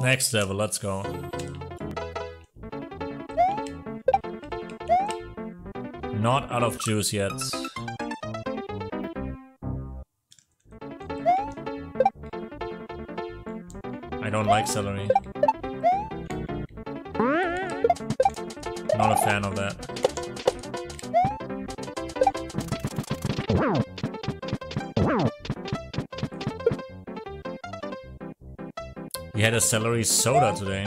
Next level, let's go. Not out of juice yet. I don't like celery. Not a fan of that. Had a celery soda today.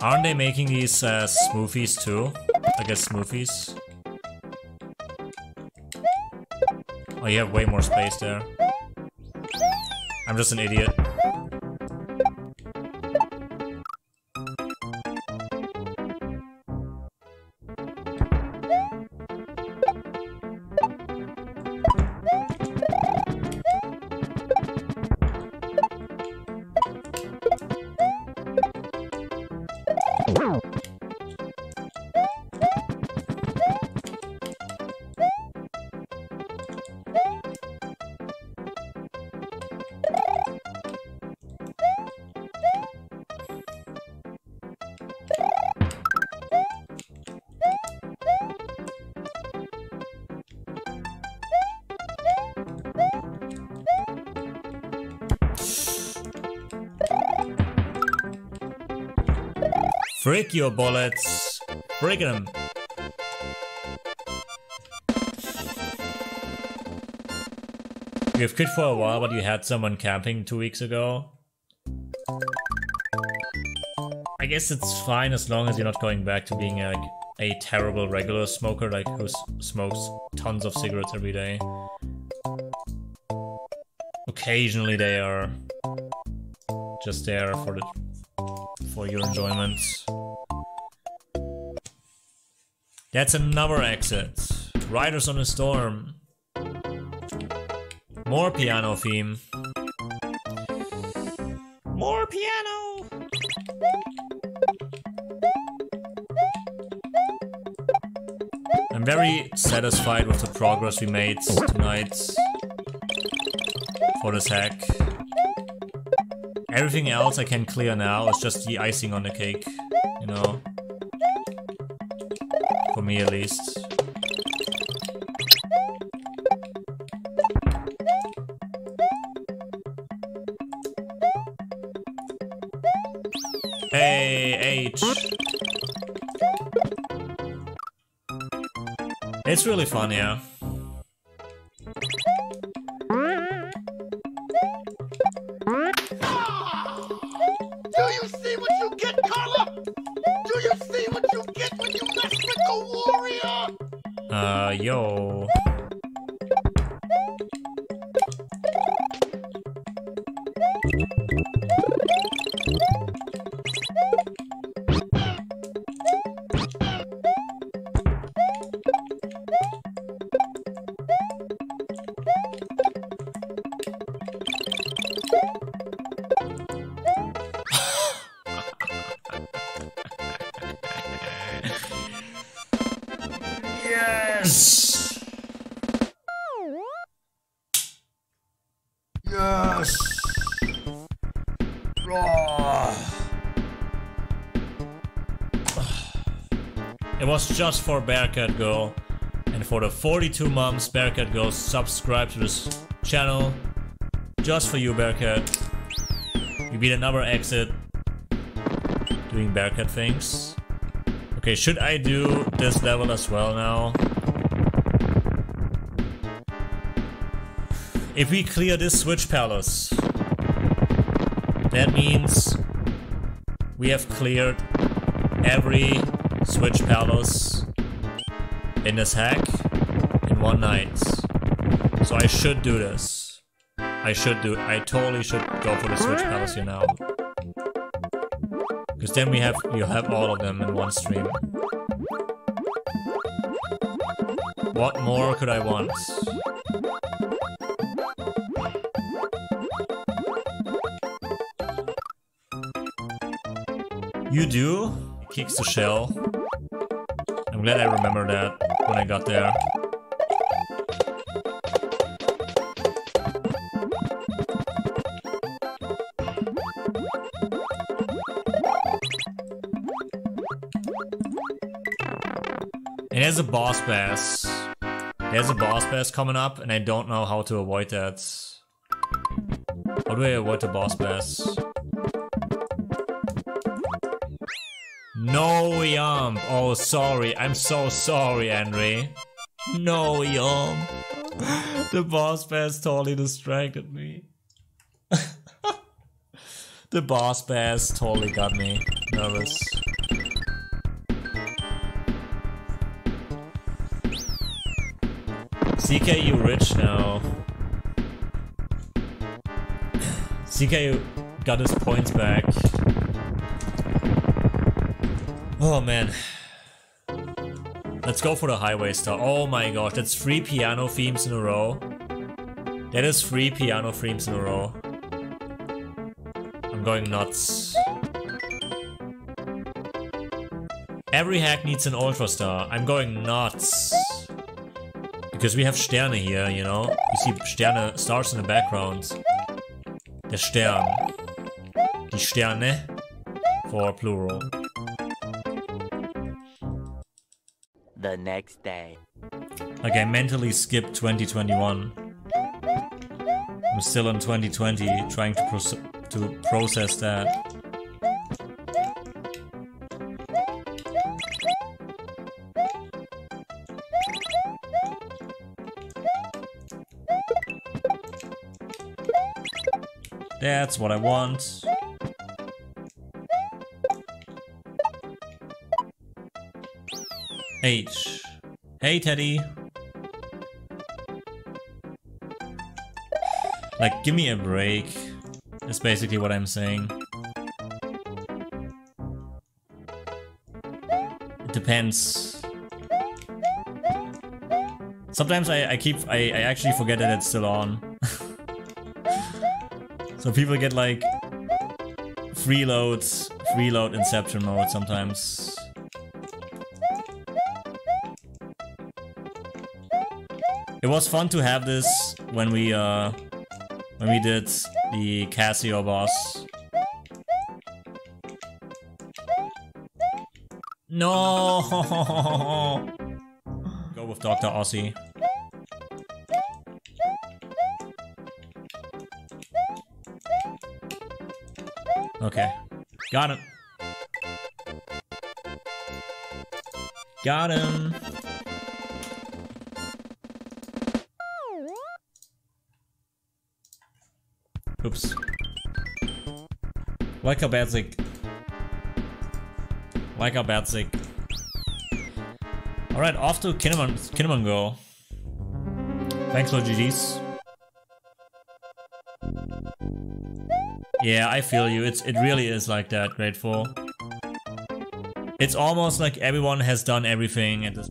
Aren't they making these uh, smoothies too? I guess smoothies. Oh, you have way more space there. I'm just an idiot. Frick your bullets. Frick them. You've quit for a while, but you had someone camping two weeks ago. I guess it's fine as long as you're not going back to being a, a terrible regular smoker like who smokes tons of cigarettes every day. Occasionally they are just there for the for your enjoyment. That's another exit. Riders on a Storm. More piano theme. More piano! I'm very satisfied with the progress we made tonight for this hack. Everything else I can clear now, it's just the icing on the cake, you know? For me at least. Hey, H. It's really fun, yeah. Do you see what you get, Carla? Uh, yo. Yes! Yes. It was just for Bearcat Girl. And for the 42 months Bearcat Girl subscribe to this channel. Just for you, Bearcat. You beat another exit. Doing Bearcat things. Okay, should I do this level as well now? If we clear this Switch Palace, that means we have cleared every Switch Palace in this hack in one night. So I should do this. I should do I totally should go for the Switch Palace here now. Because then we have you have all of them in one stream. What more could I want? You do? Kicks the shell. I'm glad I remember that when I got there. It has a boss bass. There's a boss bass coming up and I don't know how to avoid that. How do I avoid the boss bass? No yum. Oh, sorry. I'm so sorry, Henry. No yum. the boss bass totally distracted me. the boss bass totally got me nervous. CK, you rich now. CK got his points back. Oh man. Let's go for the highway star. Oh my gosh, that's three piano themes in a row. That is three piano themes in a row. I'm going nuts. Every hack needs an ultra star. I'm going nuts. Because we have Sterne here, you know? You see Sterne, stars in the background. Der Stern. Die Sterne. For plural. Next day. I mentally skipped 2021. I'm still in 2020 trying to, proce to process that. That's what I want. H. Hey, Teddy. Like, give me a break. That's basically what I'm saying. It depends. Sometimes I, I keep, I, I actually forget that it's still on. so people get like freeloads, freeload inception mode sometimes. It was fun to have this when we uh when we did the kaizo boss. No. Go with Dr. Aussie. Okay. Got him. Got him. Oops. Like a basic. Like a basic. Alright, off to Kinemon, Kinemon. Thanks for GG's. Yeah, I feel you. It's It really is like that, Grateful. It's almost like everyone has done everything at this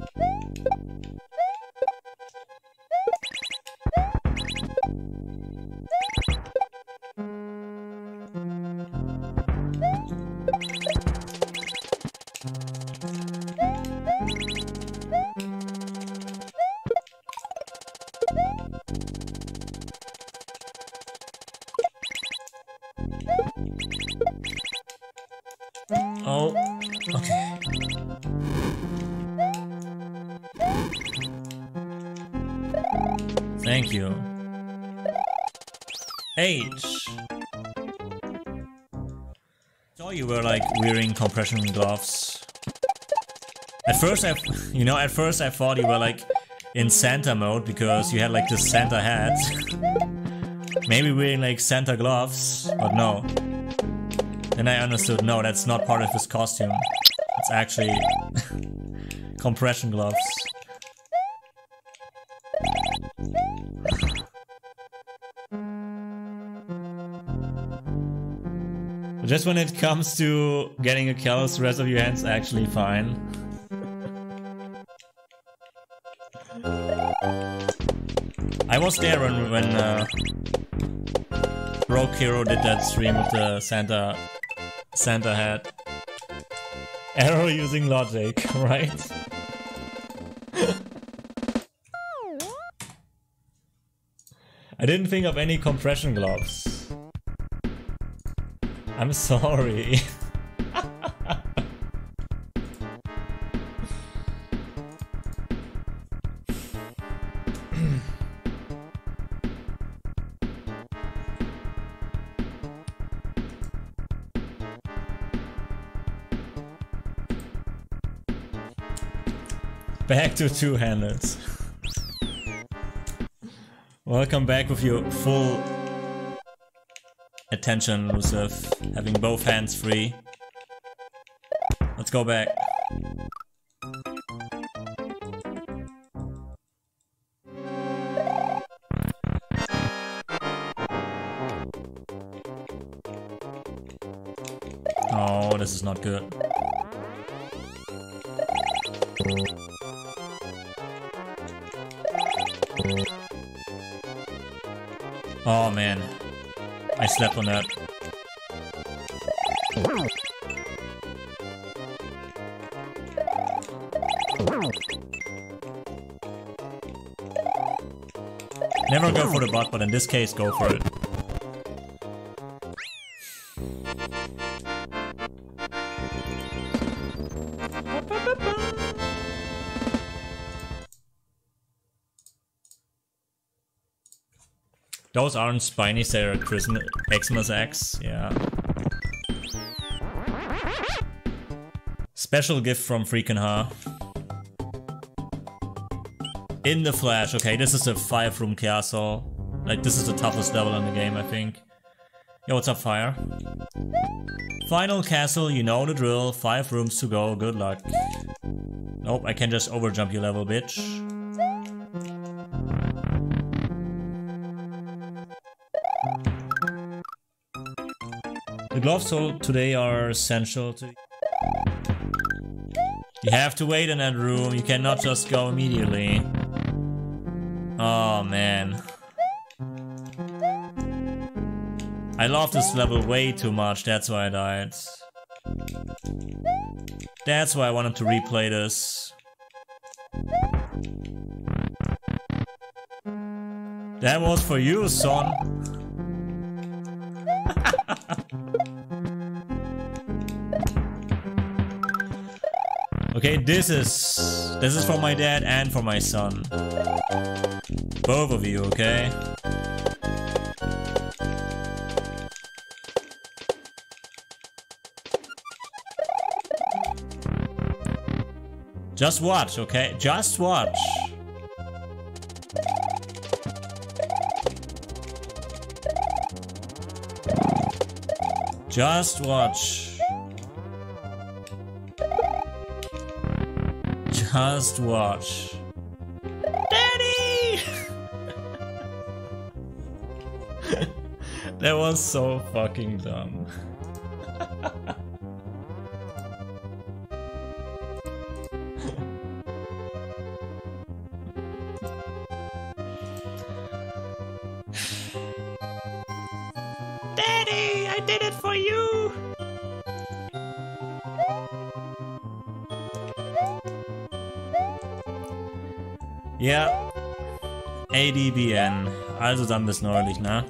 Oh, okay. Thank you. H. Saw you were like wearing compression gloves. At first I, you know, at first I thought you were like in Santa mode because you had like this Santa hat. Maybe wearing like Santa gloves, but no. Then I understood, no, that's not part of his costume. It's actually compression gloves. Just when it comes to getting a callus, the rest of your hand's actually fine. Was there when, when uh, Rogue Hero did that stream with the Santa Santa hat. Arrow using logic, right? I didn't think of any compression gloves. I'm sorry. Back to two-handed. Welcome back with your full attention, Lucif. Having both hands free. Let's go back. Oh, this is not good. Oh man, I slept on that. Never go for the butt, but in this case, go for it. Those aren't spiny, they're Christmas Xmas eggs, yeah. Special gift from Freakin' Ha. In the Flash, okay, this is a five room castle. Like, this is the toughest level in the game, I think. Yo, what's up, Fire? Final castle, you know the drill. Five rooms to go, good luck. Nope, I can just overjump your level, bitch. Gloves so today are essential to... You have to wait in that room, you cannot just go immediately. Oh man. I love this level way too much, that's why I died. That's why I wanted to replay this. That was for you, son. Okay, this is this is for my dad and for my son. Both of you, okay? Just watch, okay? Just watch. Just watch. Just watch. Daddy! that was so fucking dumb. Ja. ADBN. Also dann bis neulich, ne?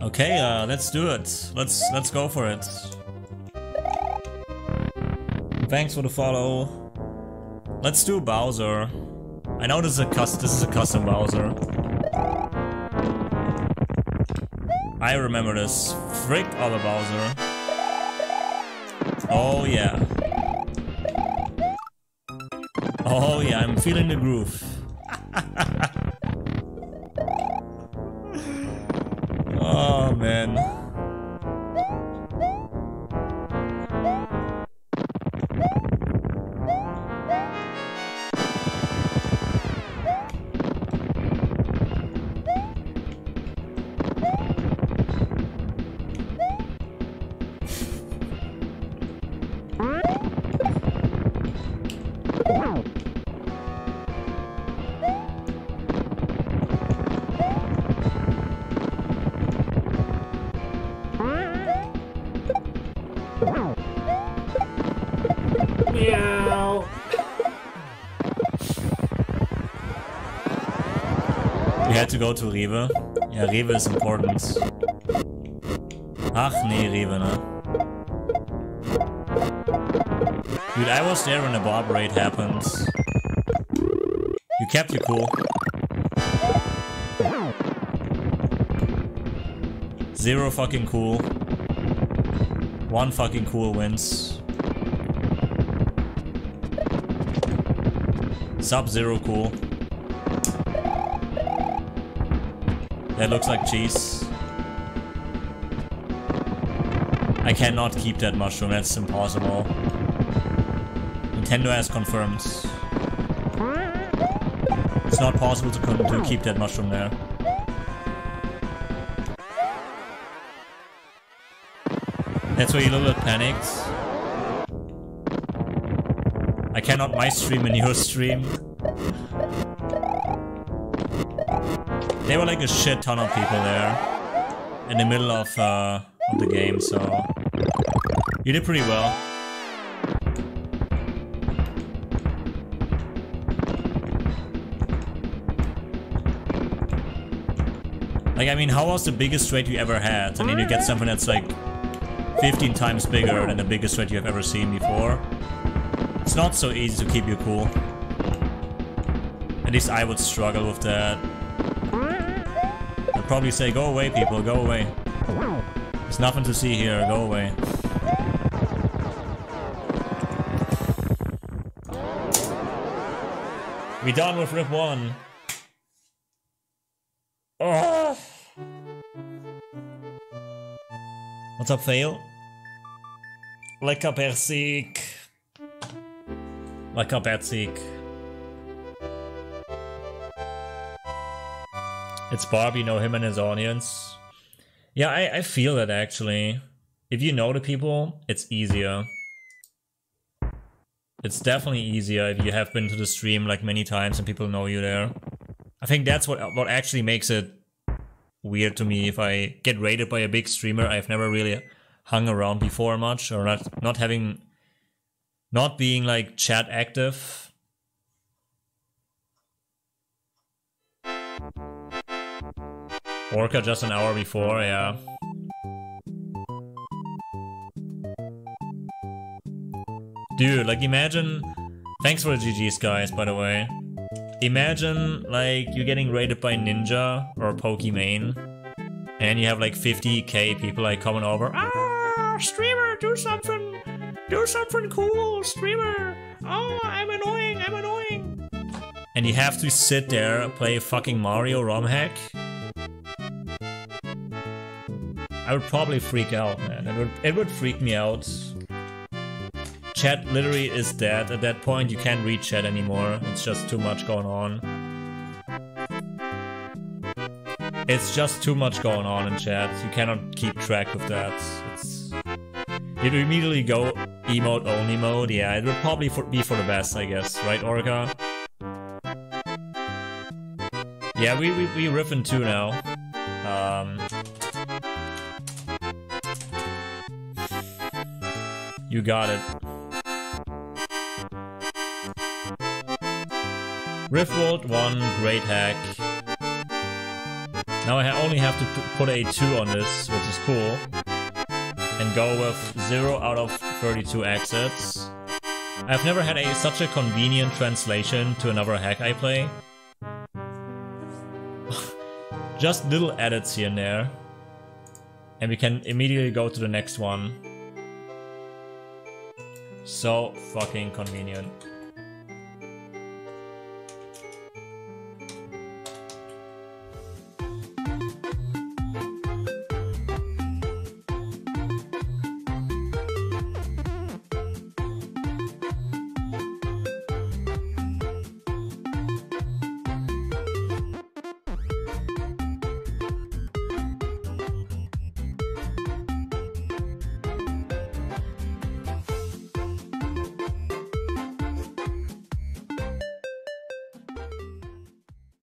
Okay, uh, let's do it. Let's let's go for it. Thanks for the follow. Let's do Bowser. I know this is a cus this is a custom Bowser. I remember this. Frick of a Bowser. Oh yeah. Oh yeah, I'm feeling the groove. oh man. Had to go to Rewe. Yeah, Rewe is important. Ach nee, Rewe, ne? Dude, I was there when the Bob raid happened. You kept your cool. Zero fucking cool. One fucking cool wins. Sub-Zero cool. That looks like cheese. I cannot keep that mushroom, that's impossible. Nintendo has confirmed. It's not possible to, to keep that mushroom there. That's why you a little bit panicked. I cannot my stream and your stream. There were like a shit ton of people there in the middle of, uh, of the game, so you did pretty well. Like, I mean, how was the biggest raid you ever had? I need you get something that's like 15 times bigger than the biggest raid you have ever seen before. It's not so easy to keep you cool. At least I would struggle with that. Probably say, go away people, go away. There's nothing to see here, go away. We done with Rip 1. Oh. What's up, Fail? Lekker persik. Lekker persik. It's Barb, you know him and his audience. Yeah, I, I feel that actually. If you know the people, it's easier. It's definitely easier if you have been to the stream like many times and people know you there. I think that's what what actually makes it weird to me if I get raided by a big streamer I've never really hung around before much or not not having not being like chat active. Orca just an hour before, yeah. Dude, like imagine... Thanks for the GG's guys, by the way. Imagine, like, you're getting raided by Ninja or Pokimane, and you have like 50k people like coming over. Ah, streamer, do something! Do something cool, streamer! Oh, I'm annoying, I'm annoying! And you have to sit there, play fucking Mario ROM hack? I would probably freak out, man. It would, it would freak me out. Chat literally is dead. At that point, you can't read chat anymore. It's just too much going on. It's just too much going on in chat. You cannot keep track of that. It's... You'd immediately go emote only mode. Yeah, it would probably for, be for the best, I guess. Right, Orca? Yeah, we, we, we riffing too now. Um... You got it. Riff World 1, great hack. Now I only have to put a 2 on this, which is cool. And go with 0 out of 32 exits. I've never had a, such a convenient translation to another hack I play. Just little edits here and there. And we can immediately go to the next one. So fucking convenient.